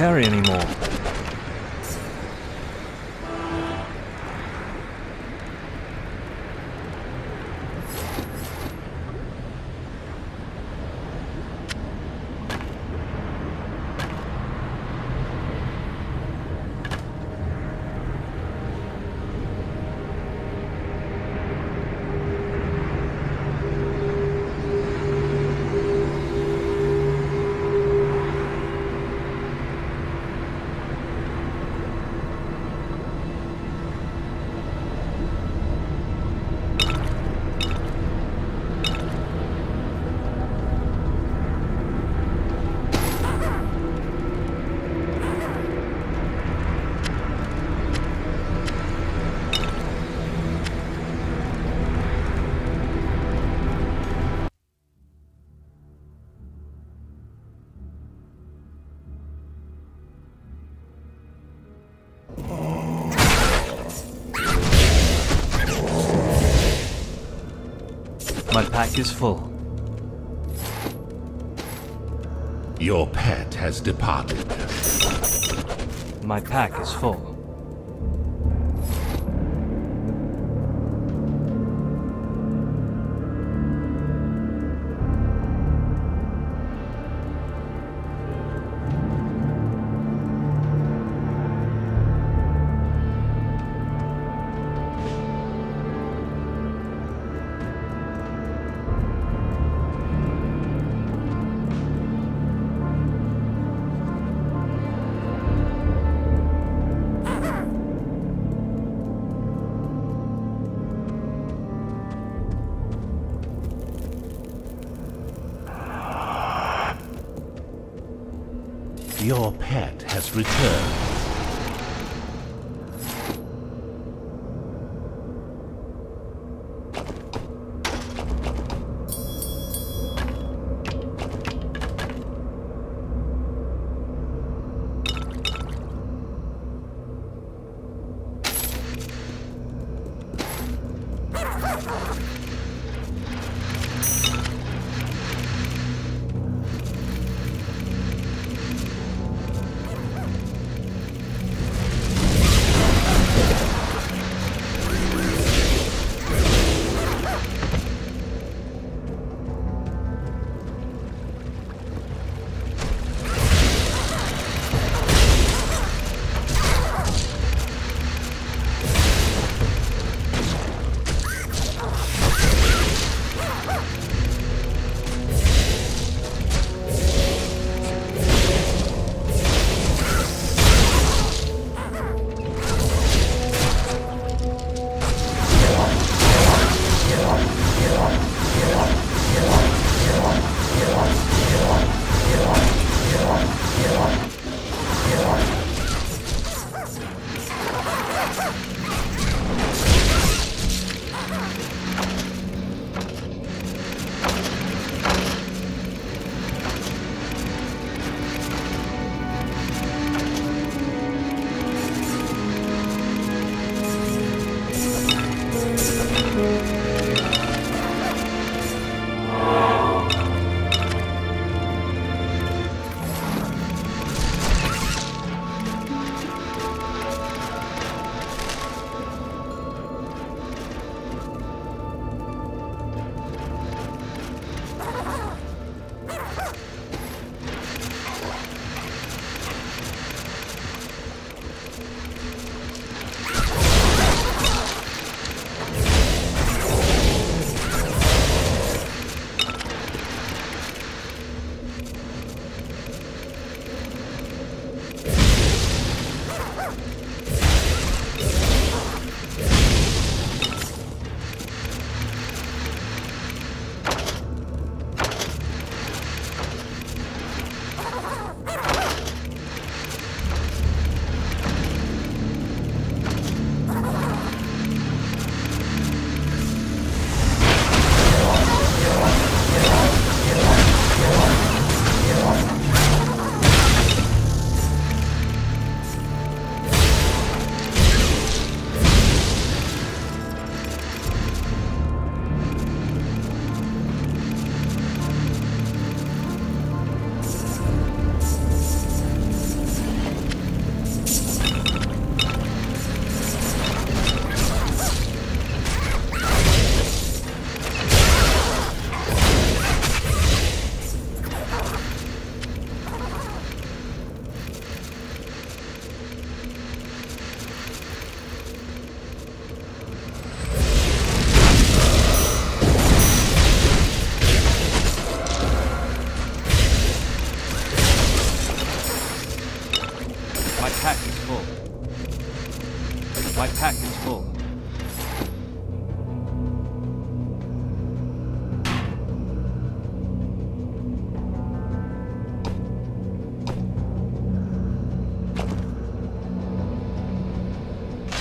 carry anymore. Pack is full. Your pet has departed. My pack is full.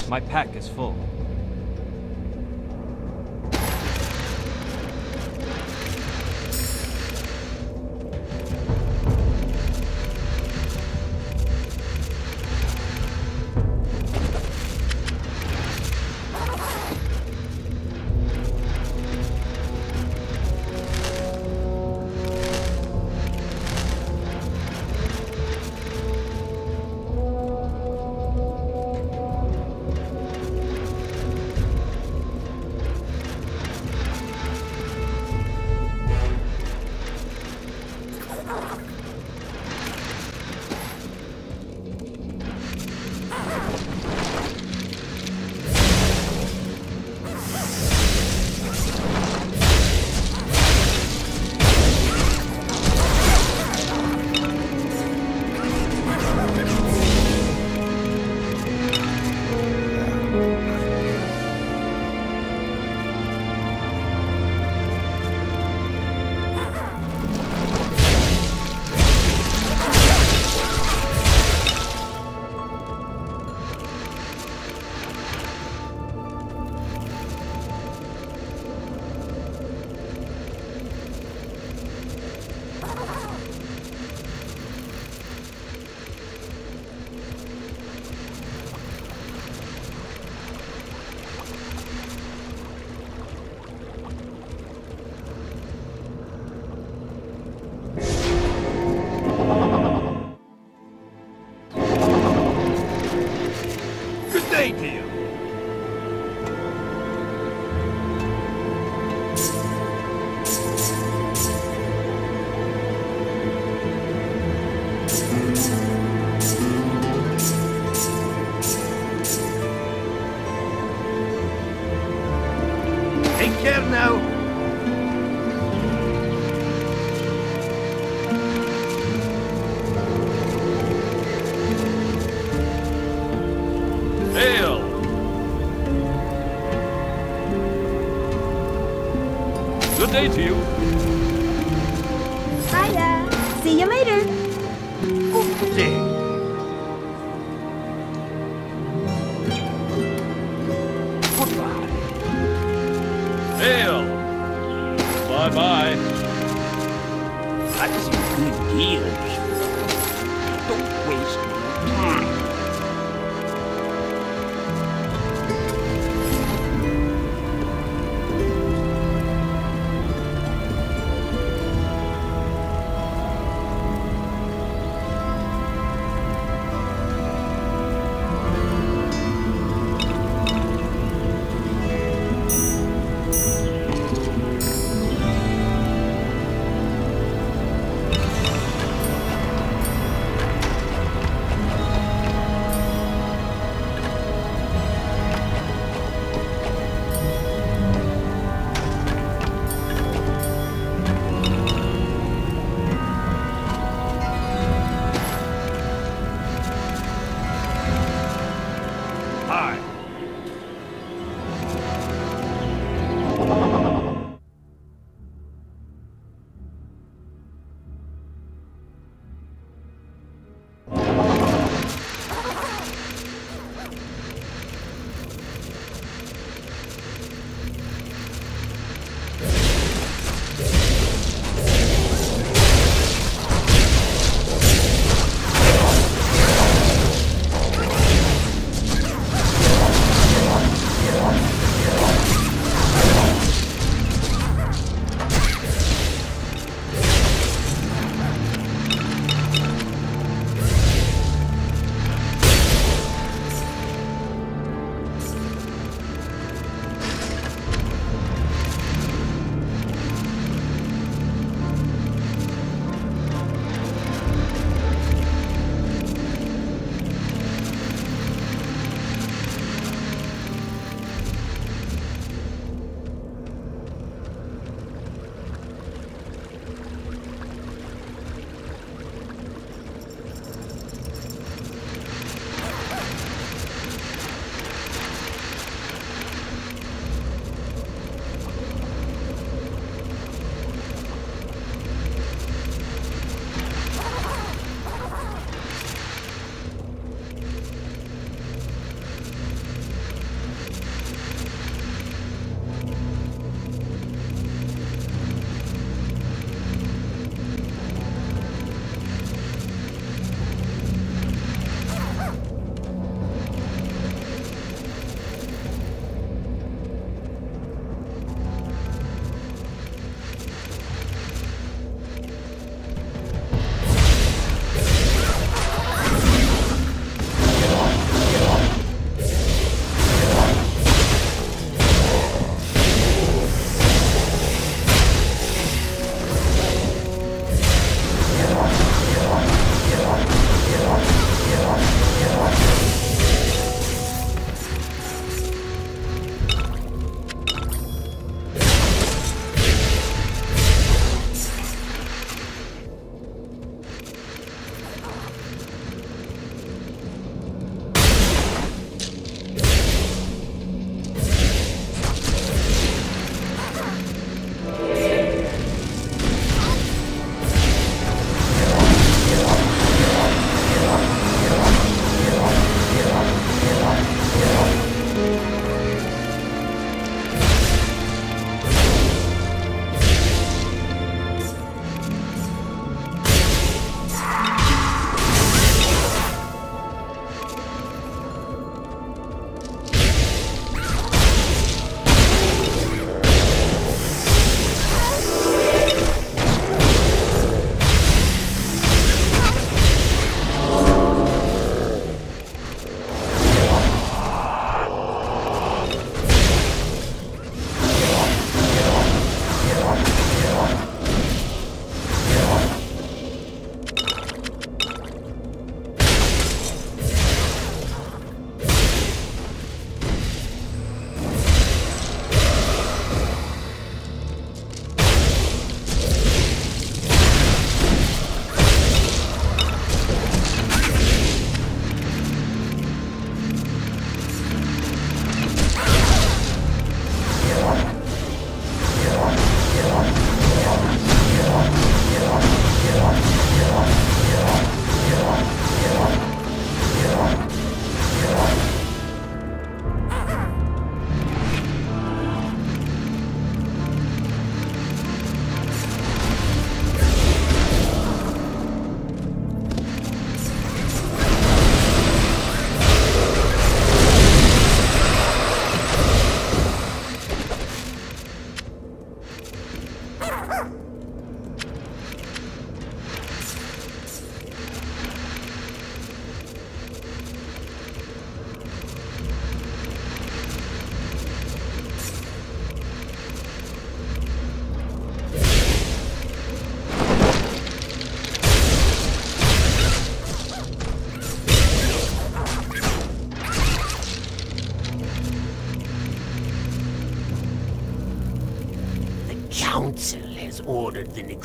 My pack is full. Care now.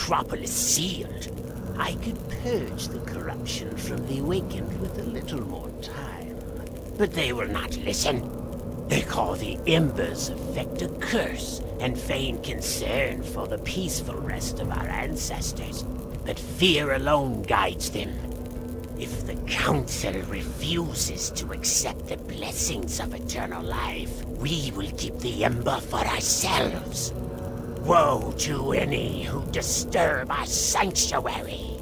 Necropolis sealed, I could purge the corruption from the awakened with a little more time. But they will not listen. They call the embers effect a curse and feign concern for the peaceful rest of our ancestors. But fear alone guides them. If the Council refuses to accept the blessings of eternal life, we will keep the Ember for ourselves. Woe to any who disturb our sanctuary!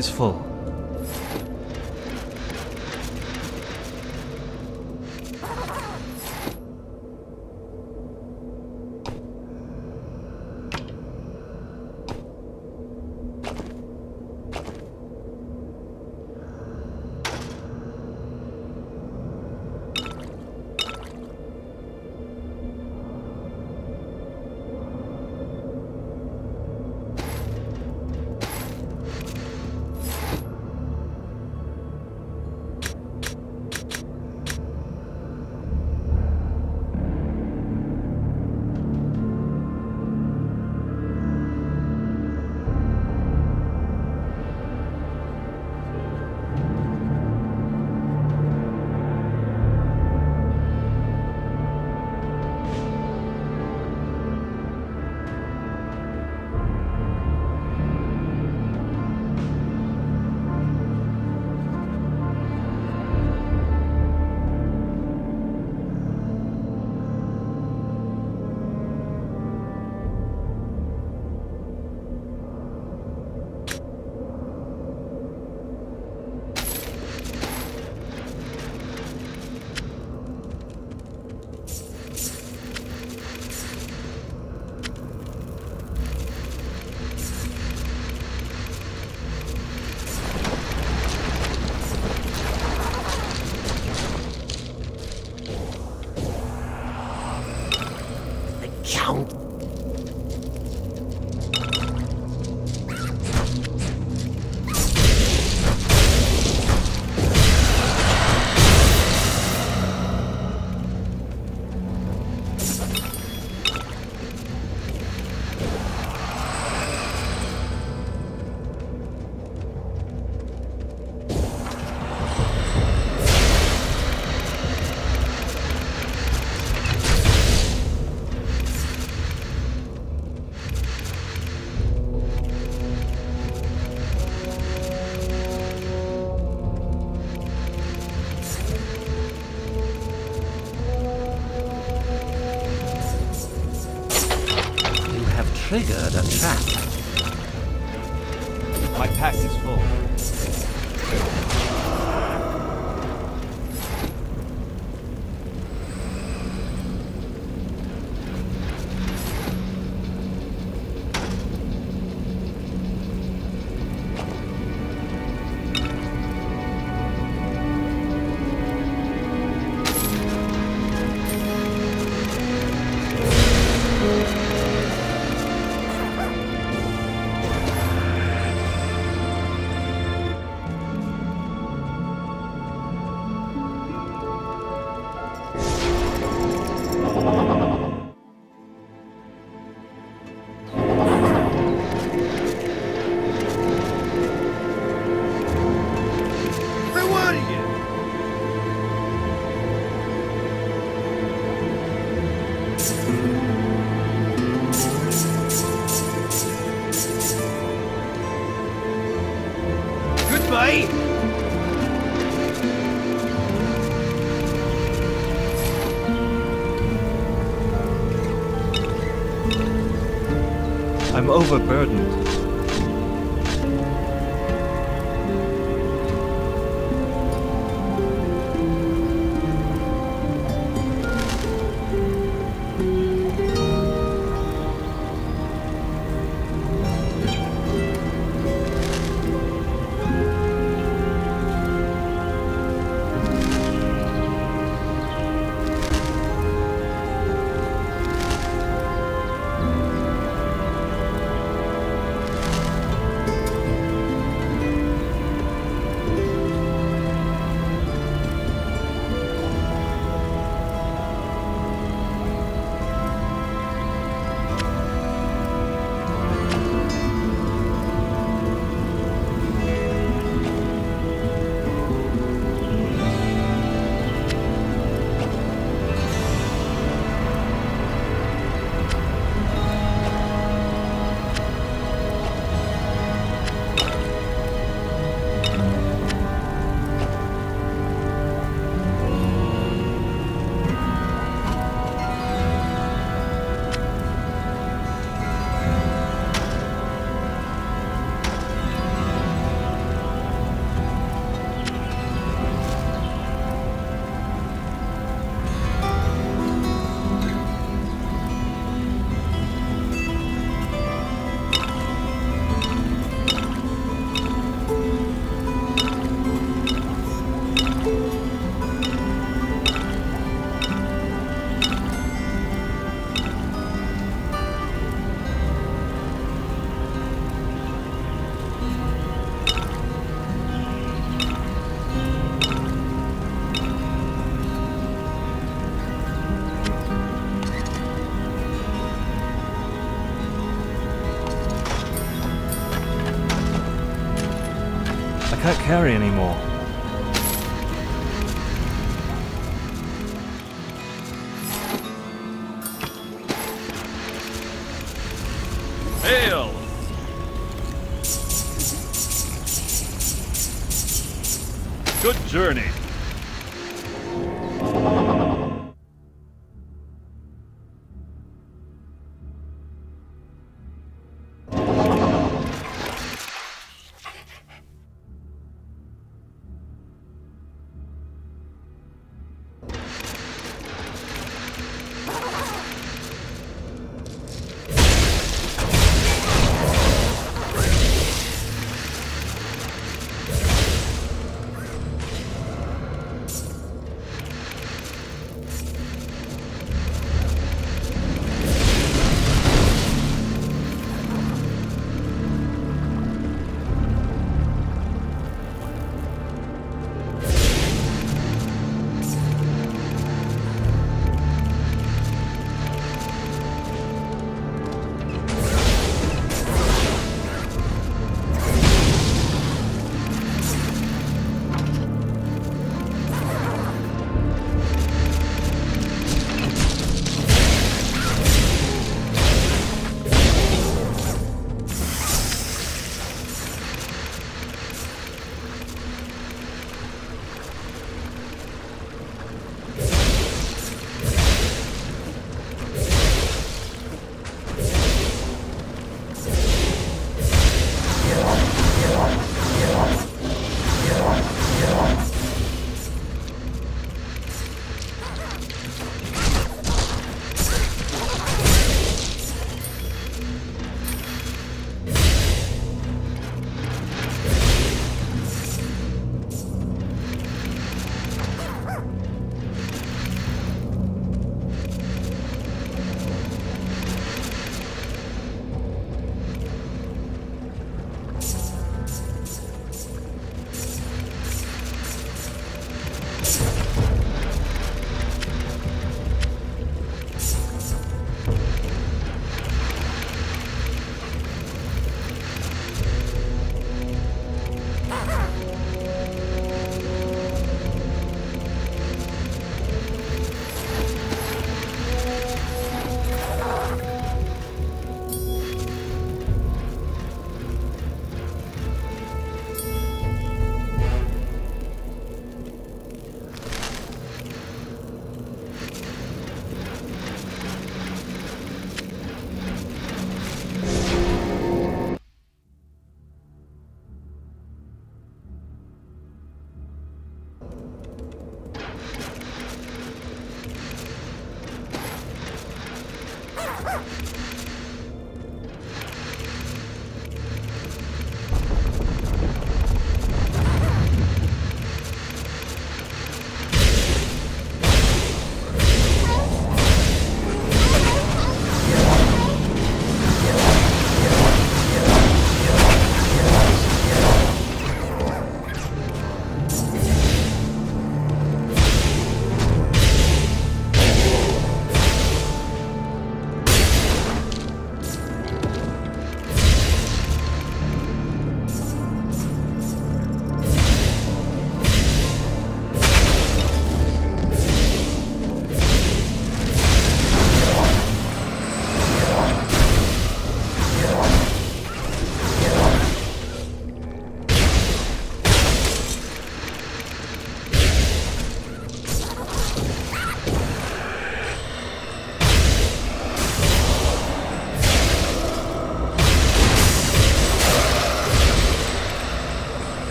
My a trap. My pack is full. Overburdened. Carry anymore. Hail! Good journey.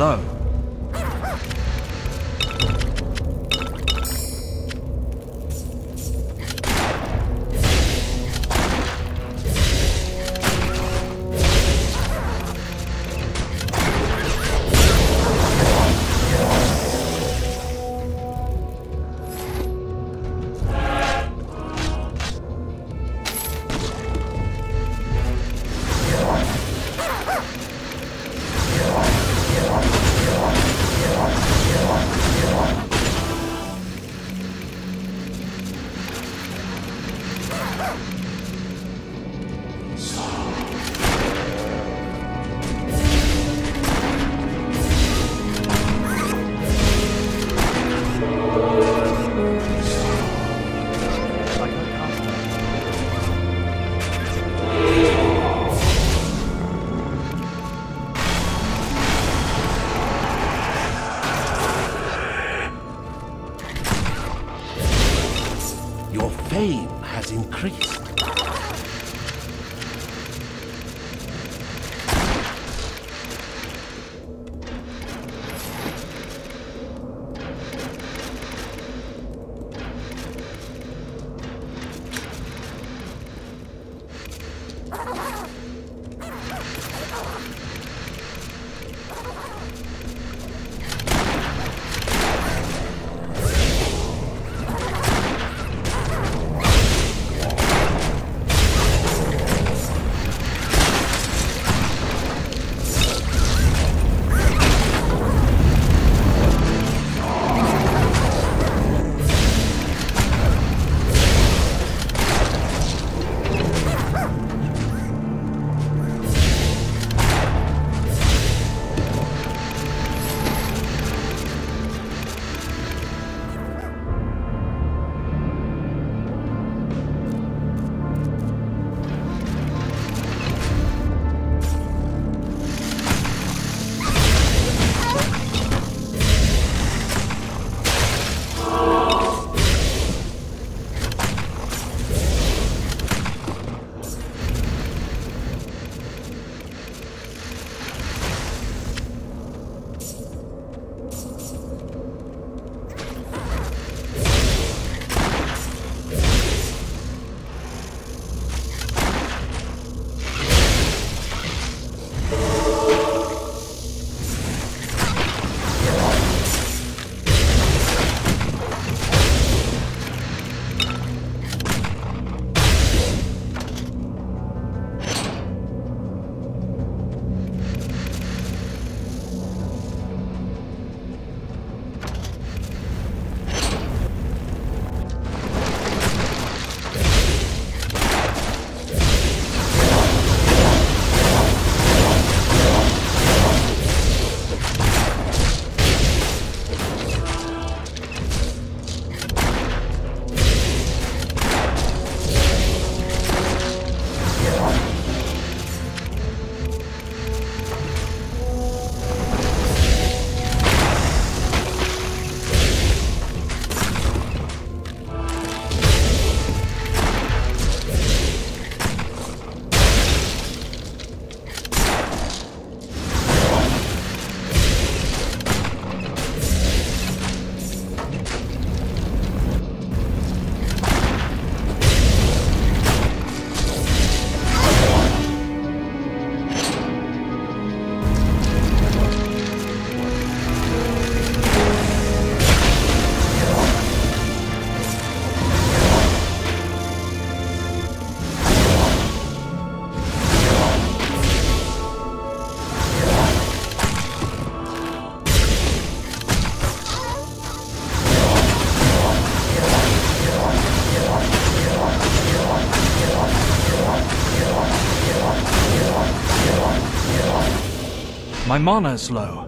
Low. Your fame has increased. My mana's low.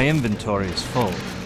My inventory is full.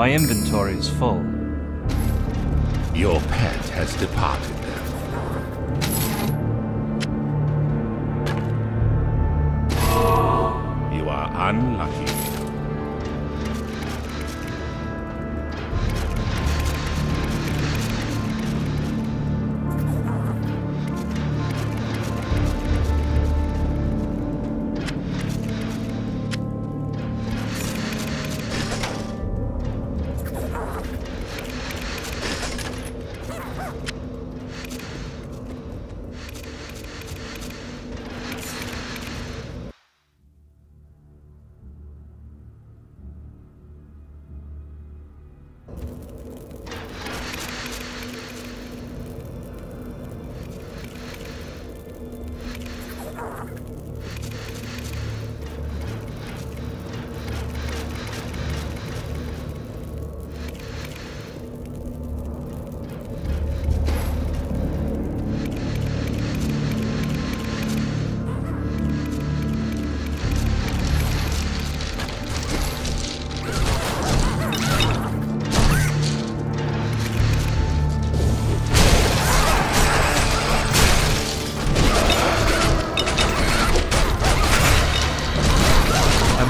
My inventory is full. Your pet has departed.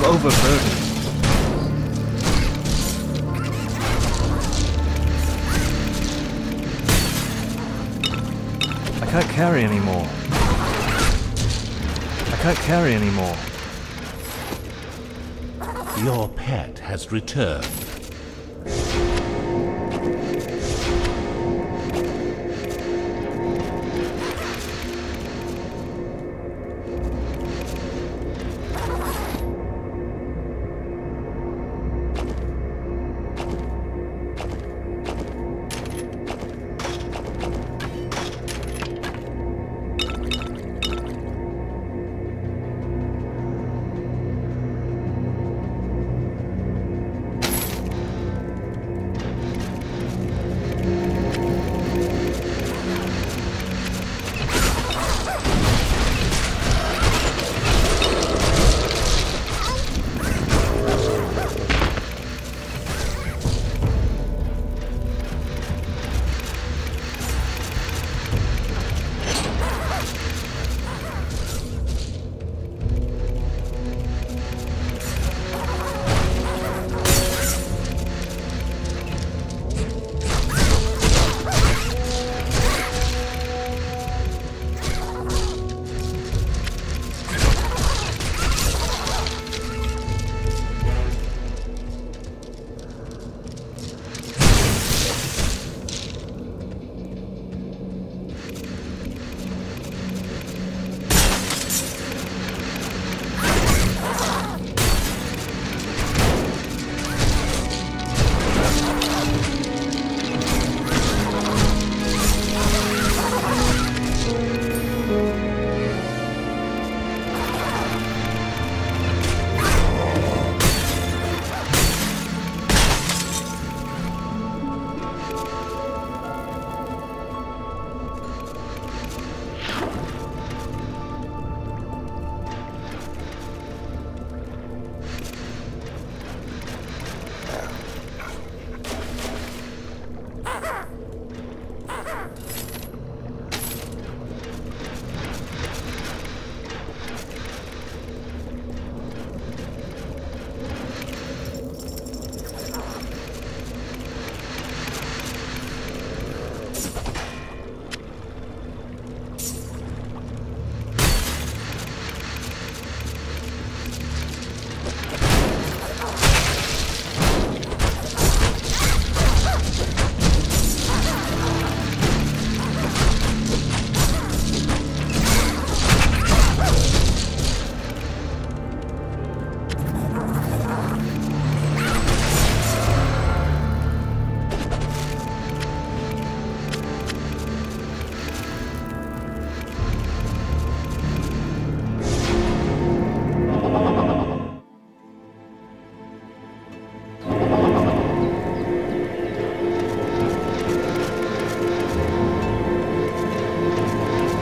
I'm overburdened. I can't carry anymore. I can't carry anymore. Your pet has returned.